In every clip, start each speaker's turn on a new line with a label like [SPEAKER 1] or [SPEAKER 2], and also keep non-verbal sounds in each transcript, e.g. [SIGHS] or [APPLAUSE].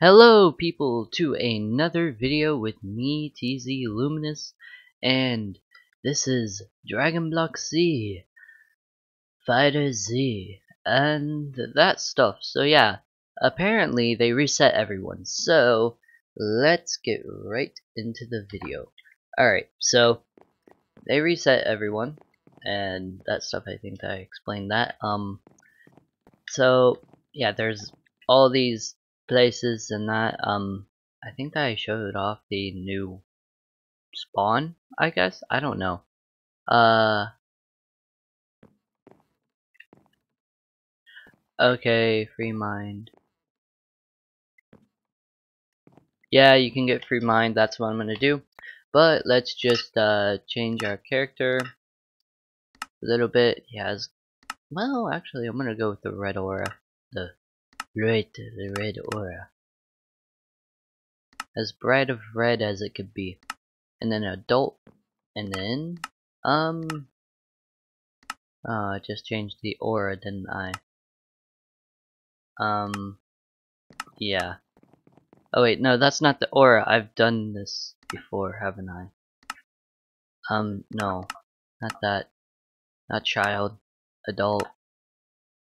[SPEAKER 1] Hello people to another video with me TZ Luminous and this is Dragon Block C Fighter Z and that stuff. So yeah apparently they reset everyone so let's get right into the video. Alright so they reset everyone and that stuff I think I explained that. Um so yeah there's all these places and that um I think that I showed off the new spawn I guess? I don't know. Uh okay free mind. Yeah you can get free mind that's what I'm gonna do. But let's just uh change our character a little bit. He has well actually I'm gonna go with the red aura the Red, the red aura. As bright of red as it could be. And then adult, and then, um, uh, I just changed the aura, didn't I? Um, yeah. Oh wait, no, that's not the aura. I've done this before, haven't I? Um, no, not that. Not child, adult.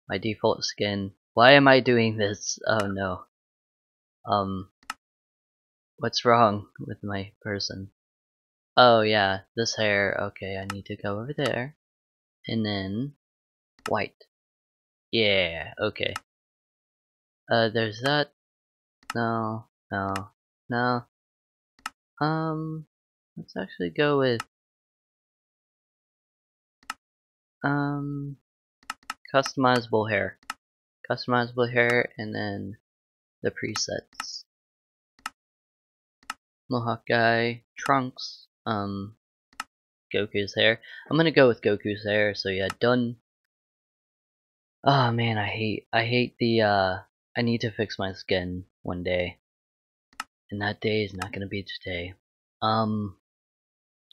[SPEAKER 1] My default skin. Why am I doing this? Oh no. Um, what's wrong with my person? Oh yeah, this hair. Okay, I need to go over there. And then, white. Yeah, okay. Uh, there's that. No, no, no. Um, let's actually go with, um, customizable hair customizable hair, and then the presets. Mohawk guy, Trunks, um, Goku's hair. I'm gonna go with Goku's hair, so yeah, done. Oh man, I hate, I hate the, uh, I need to fix my skin one day. And that day is not gonna be today. Um,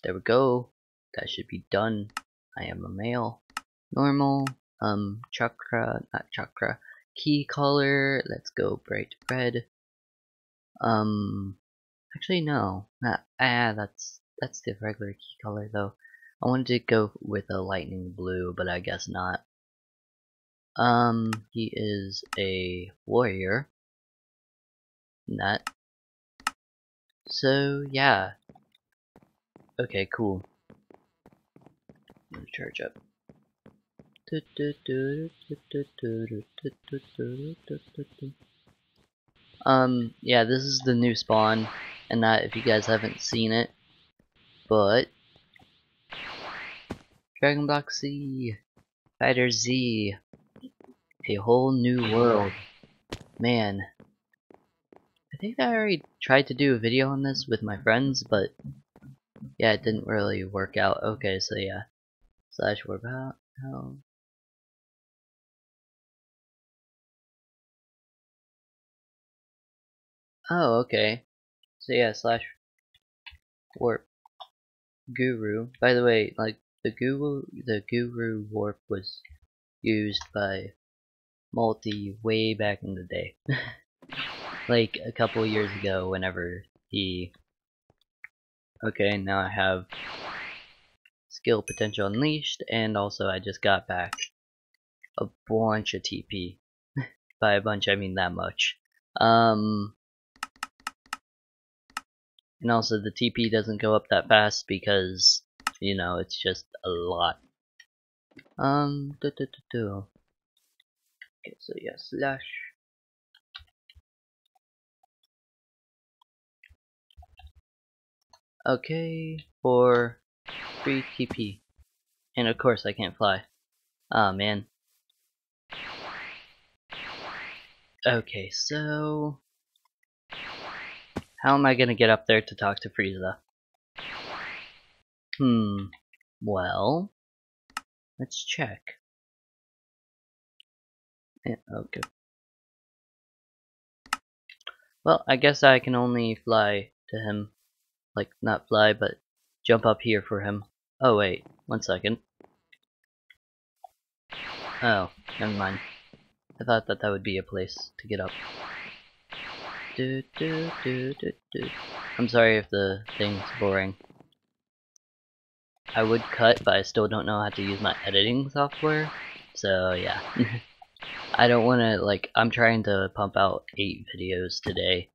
[SPEAKER 1] there we go. That should be done. I am a male. Normal, um, chakra, not chakra, ki color, let's go bright red. Um, actually no, not, ah, that's, that's the regular ki color though. I wanted to go with a lightning blue, but I guess not. Um, he is a warrior. That. So, yeah. Okay, cool. Let me charge up. Um, yeah, this is the new spawn, and that if you guys haven't seen it, but Dragon Block C, Fighter Z, a whole new world. Man, I think I already tried to do a video on this with my friends, but yeah, it didn't really work out. Okay, so yeah, slash warp out. How Oh, okay. So yeah, slash warp guru. By the way, like the guru, the guru warp was used by Multi way back in the day, [LAUGHS] like a couple years ago. Whenever he, okay, now I have skill potential unleashed, and also I just got back a bunch of TP. [LAUGHS] By a bunch, I mean that much. Um, and also the TP doesn't go up that fast because, you know, it's just a lot. Um, do, do, do, do. Okay, so yeah, slash. Okay, for free TP. And of course I can't fly. Ah, oh, man. Okay, so how am I gonna get up there to talk to Frieza? Hmm. Well, let's check. Yeah, okay. Well, I guess I can only fly to him. Like, not fly, but jump up here for him. Oh, wait. One second. Oh, never mind. I thought that that would be a place to get up. Do, do, do, do, do. I'm sorry if the thing's boring. I would cut, but I still don't know how to use my editing software. So yeah. [LAUGHS] I don't want to, like, I'm trying to pump out 8 videos today.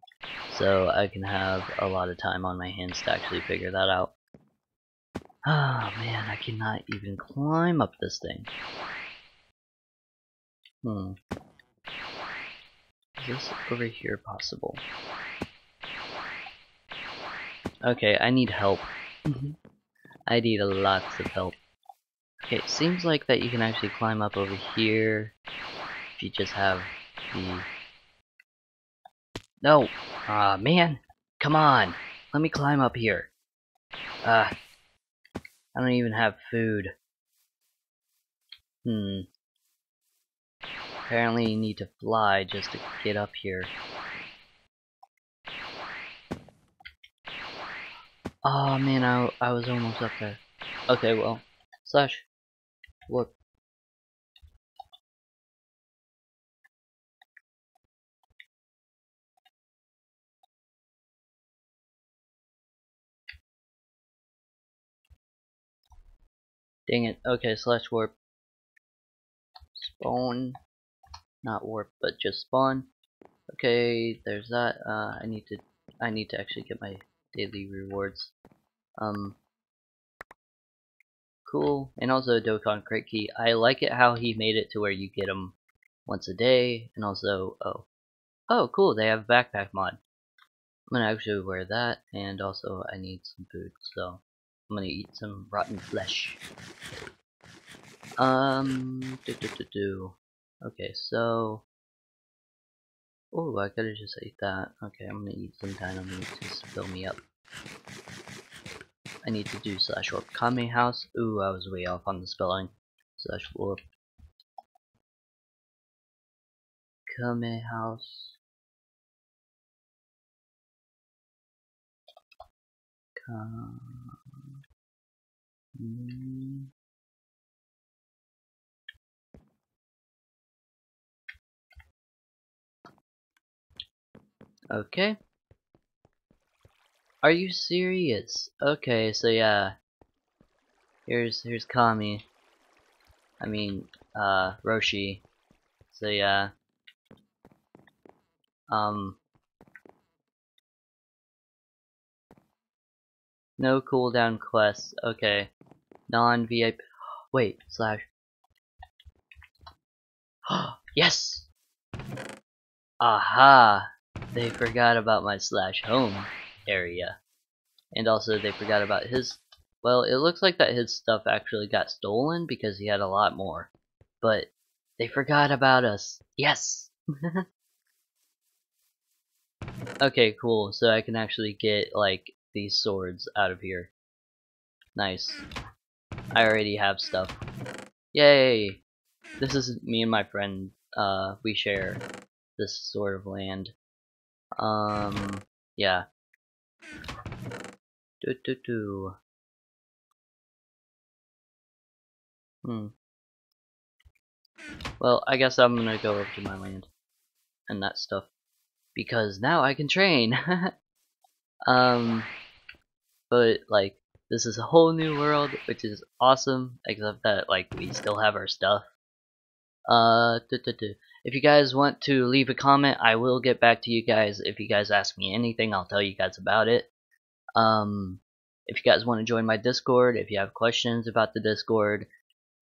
[SPEAKER 1] So I can have a lot of time on my hands to actually figure that out. [SIGHS] Oh, man, I cannot even climb up this thing. Hmm. Is this over here possible? Okay, I need help. I need a lots of help. Okay, it seems like that you can actually climb up over here if you just have the... No! Ah, uh, man! Come on! Let me climb up here. Ah. Uh, I don't even have food. Hmm. Apparently you need to fly just to get up here. Oh man, I, I was almost up there. Okay, well, slash, whoop. Dang it. Okay, slash warp. Spawn. Not warp, but just spawn. Okay, there's that. Uh, I need to. I need to actually get my daily rewards. Um, cool. And also Dokkan Crate Key. I like it how he made it to where you get them once a day. And also, oh, oh, cool. They have backpack mod. I'm gonna actually wear that, and also I need some food, so I'm gonna eat some rotten flesh. Um, do do do do. Okay, so. Oh, I have just ate that. Okay, I'm gonna eat some dynamite to fill me up. I need to do slash warp Kame house. Ooh, I was way off on the spelling. Slash warp Kame house. Kame. Mm. Okay. Are you serious? Okay, so yeah. Here's here's Kami. I mean, uh, Roshi. So yeah. Um. No cooldown quests. Okay. Non VIP. [GASPS] Wait. Slash. [GASPS] yes. Aha. They forgot about my slash home area. And also they forgot about his well, it looks like that his stuff actually got stolen because he had a lot more. But they forgot about us. Yes! [LAUGHS] okay, cool. So I can actually get like these swords out of here. Nice. I already have stuff. Yay! This is me and my friend. Uh, we share this sort of land. Um, yeah. Do do do. Hmm. Well, I guess I'm gonna go over to my land and that stuff because now I can train. [LAUGHS] um, but like this is a whole new world, which is awesome. Except that like we still have our stuff. Uh, do, do, do. If you guys want to leave a comment, I will get back to you guys. If you guys ask me anything, I'll tell you guys about it. Um, if you guys want to join my Discord, if you have questions about the Discord,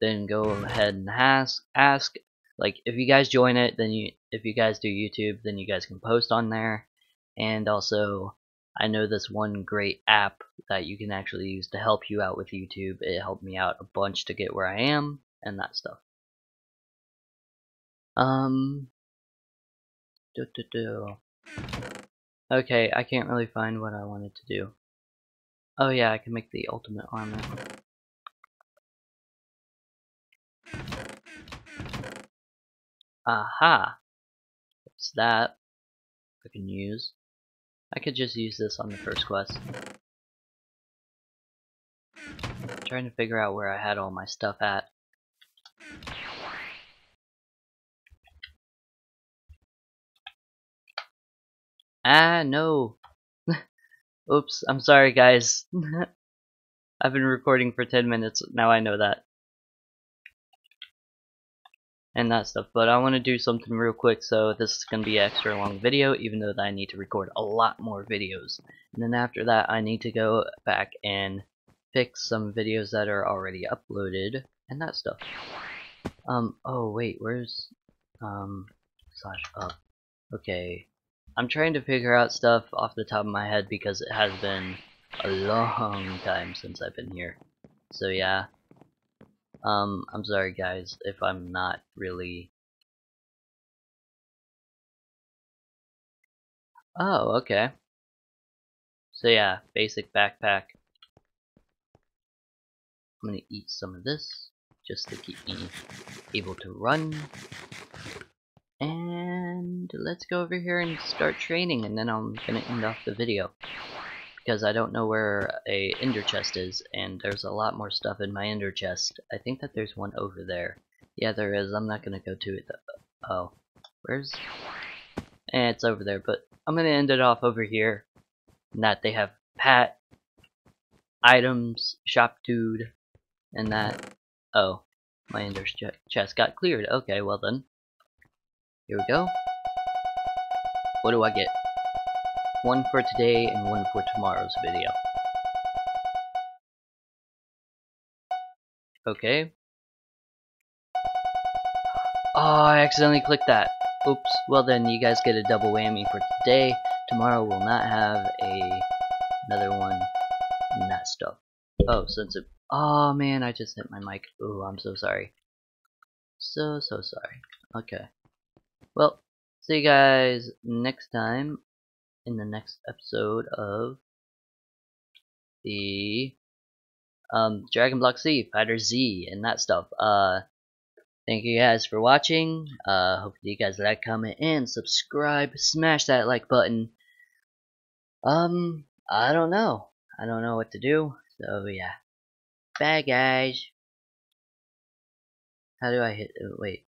[SPEAKER 1] then go ahead and ask. Ask. Like, if you guys join it, then you, if you guys do YouTube, then you guys can post on there. And also, I know this one great app that you can actually use to help you out with YouTube. It helped me out a bunch to get where I am and that stuff. Um. Do, do, do. Okay, I can't really find what I wanted to do. Oh yeah, I can make the ultimate armor. Aha! What's that? I can use. I could just use this on the first quest. I'm trying to figure out where I had all my stuff at. Ah, no. [LAUGHS] Oops, I'm sorry guys. [LAUGHS] I've been recording for 10 minutes, now I know that. And that stuff, but I want to do something real quick, so this is going to be an extra long video, even though I need to record a lot more videos. And then after that, I need to go back and fix some videos that are already uploaded, and that stuff. Um, oh wait, where's, um, slash up. Okay, I'm trying to figure out stuff off the top of my head because it has been a long time since I've been here. So yeah. Um, I'm sorry guys if I'm not really... Oh, okay. So yeah, basic backpack. I'm gonna eat some of this just to keep me able to run. And let's go over here and start training and then I'm gonna end off the video. Because I don't know where a ender chest is and there's a lot more stuff in my ender chest. I think that there's one over there. Yeah there is, I'm not gonna go to it though. Oh, where's... Eh, it's over there, but I'm gonna end it off over here. And that they have pat, items, shop dude, and that. Oh, my ender ch chest got cleared. Okay, well then. Here we go. What do I get? One for today and one for tomorrow's video. Okay. Oh, I accidentally clicked that. Oops. Well then, you guys get a double whammy for today. Tomorrow we'll not have a another one and that stuff. Oh, since it... Oh man, I just hit my mic. Ooh, I'm so sorry. So, so sorry. Okay. Well, see you guys next time in the next episode of the um, Dragon Block C, Fighter Z, and that stuff. Uh, thank you guys for watching. Uh, hope you guys like, comment, and subscribe. Smash that like button. Um, I don't know. I don't know what to do. So yeah. Bye guys. How do I hit? Wait.